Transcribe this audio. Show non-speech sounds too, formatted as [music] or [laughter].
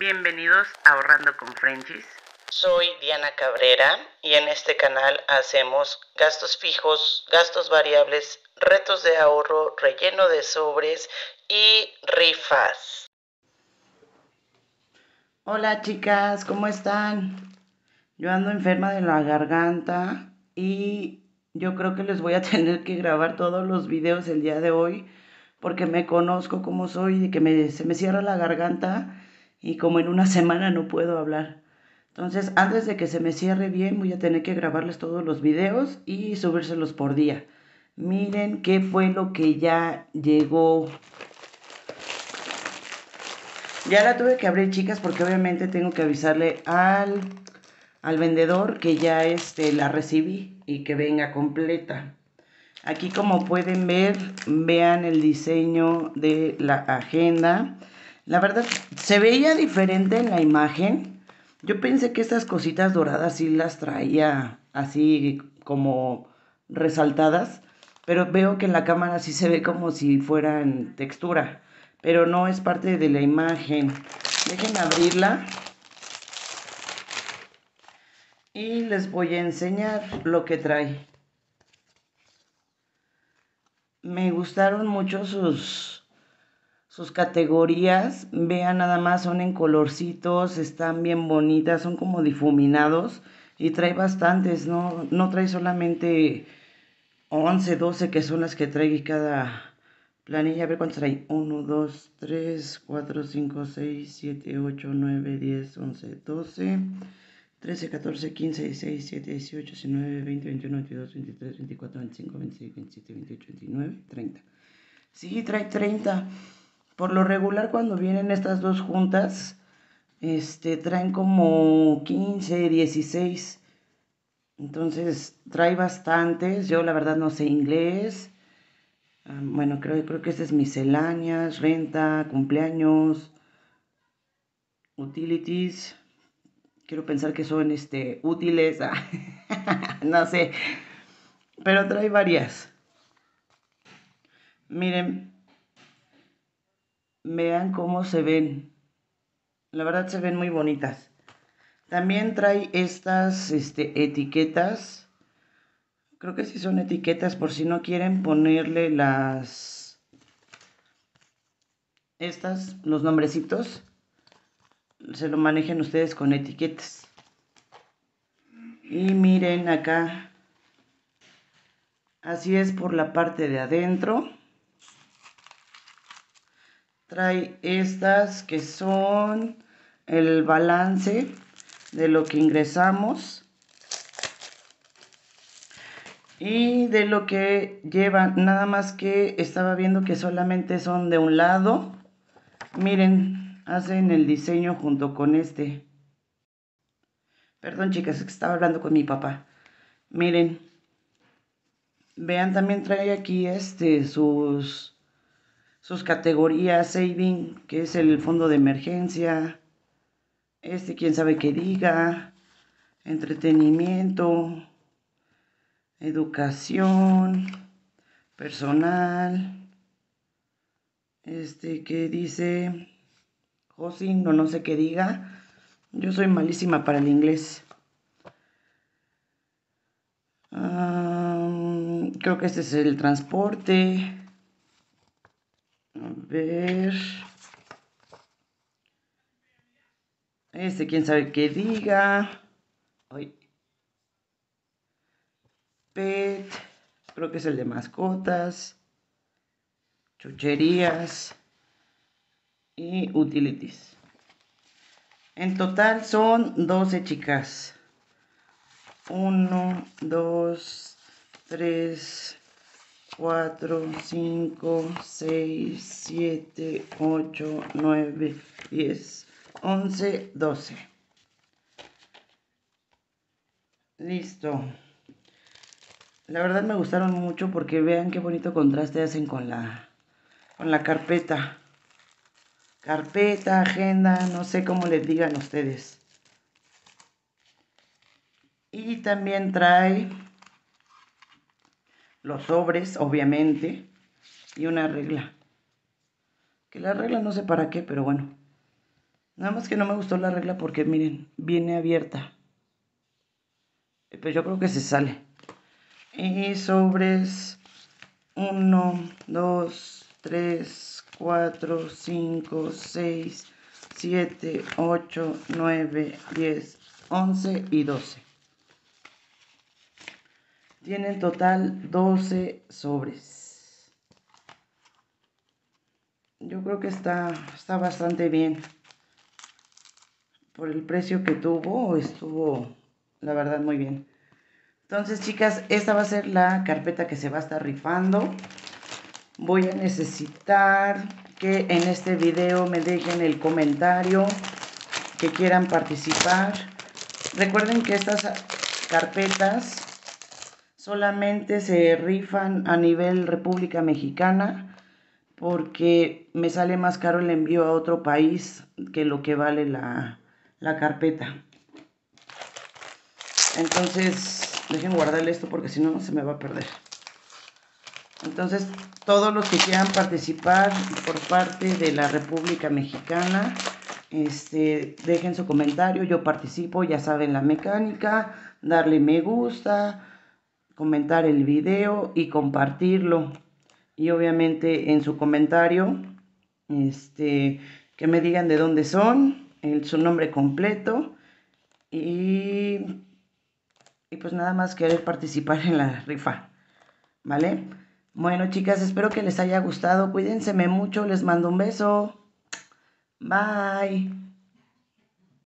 Bienvenidos a Ahorrando con Frenchies. Soy Diana Cabrera y en este canal hacemos gastos fijos, gastos variables, retos de ahorro, relleno de sobres y rifas. Hola chicas, ¿cómo están? Yo ando enferma de la garganta y yo creo que les voy a [laughs] tener que grabar todos los videos el día de hoy porque me conozco como soy y que me, se me cierra la garganta y como en una semana no puedo hablar. Entonces, antes de que se me cierre bien, voy a tener que grabarles todos los videos y subírselos por día. Miren qué fue lo que ya llegó. Ya la tuve que abrir, chicas, porque obviamente tengo que avisarle al, al vendedor que ya este, la recibí y que venga completa. Aquí como pueden ver, vean el diseño de la agenda. La verdad, se veía diferente en la imagen. Yo pensé que estas cositas doradas sí las traía así como resaltadas, pero veo que en la cámara sí se ve como si fueran textura, pero no es parte de la imagen. Dejen abrirla. Y les voy a enseñar lo que trae. Me gustaron mucho sus sus categorías, vean nada más, son en colorcitos, están bien bonitas, son como difuminados y trae bastantes, no, no trae solamente 11, 12 que son las que trae cada planilla. A ver cuántos trae. 1, 2, 3, 4, 5, 6, 7, 8, 9, 10, 11, 12, 13, 14, 15, 16, 17, 18, 19, 20, 21, 22, 23, 24, 25, 26, 27, 28, 29, 30. Sí, trae 30. Por lo regular cuando vienen estas dos juntas, este, traen como 15, 16. Entonces trae bastantes. Yo la verdad no sé inglés. Ah, bueno, creo, creo que este es misceláneas, renta, cumpleaños, utilities. Quiero pensar que son este, útiles. [laughs] no sé. Pero trae varias. Miren, Vean cómo se ven. La verdad se ven muy bonitas. También trae estas este, etiquetas. Creo que sí son etiquetas por si no quieren ponerle las... Estas, los nombrecitos. Se lo manejen ustedes con etiquetas. Y miren acá. Así es por la parte de adentro trae estas que son el balance de lo que ingresamos y de lo que llevan nada más que estaba viendo que solamente son de un lado. Miren hacen el diseño junto con este. Perdón chicas estaba hablando con mi papá. Miren vean también trae aquí este sus sus categorías, saving, que es el fondo de emergencia, este quién sabe qué diga, entretenimiento, educación, personal, este que dice hosting no no sé qué diga, yo soy malísima para el inglés. creo que este es el transporte ver. Este, quién sabe qué diga. Ay. Pet. Creo que es el de mascotas. Chucherías. Y utilities. En total son 12 chicas. 1, 2, 3, 4, 5, 6, 7, 8, 9, 10, 11, 12. Listo. La verdad me gustaron mucho porque vean qué bonito contraste hacen con la, con la carpeta. Carpeta, agenda, no sé cómo les digan ustedes. Y también trae los sobres, obviamente, y una regla. Que la regla no sé para qué, pero bueno. Nada más que no me gustó la regla porque miren, viene abierta. Pero pues yo creo que se sale. Y sobres 1, 2, 3, 4, 5, 6, 7, 8, 9, 10, 11 y 12. Tiene en total 12 sobres. Yo creo que está, está bastante bien. Por el precio que tuvo, estuvo la verdad muy bien. Entonces, chicas, esta va a ser la carpeta que se va a estar rifando. Voy a necesitar que en este video me dejen el comentario que quieran participar. Recuerden que estas carpetas solamente se rifan a nivel República Mexicana porque me sale más caro el envío a otro país que lo que vale la, la carpeta. Entonces, dejen guardarle esto porque si no, se me va a perder. Entonces, todos los que quieran participar por parte de la República Mexicana, este, dejen su comentario, yo participo, ya saben la mecánica, darle me gusta, comentar el video y compartirlo. Y obviamente en su comentario, este, que me digan de dónde son, el, su nombre completo y, y pues nada más querer participar en la rifa. ¿Vale? Bueno, chicas, espero que les haya gustado. Cuídense mucho, les mando un beso. Bye.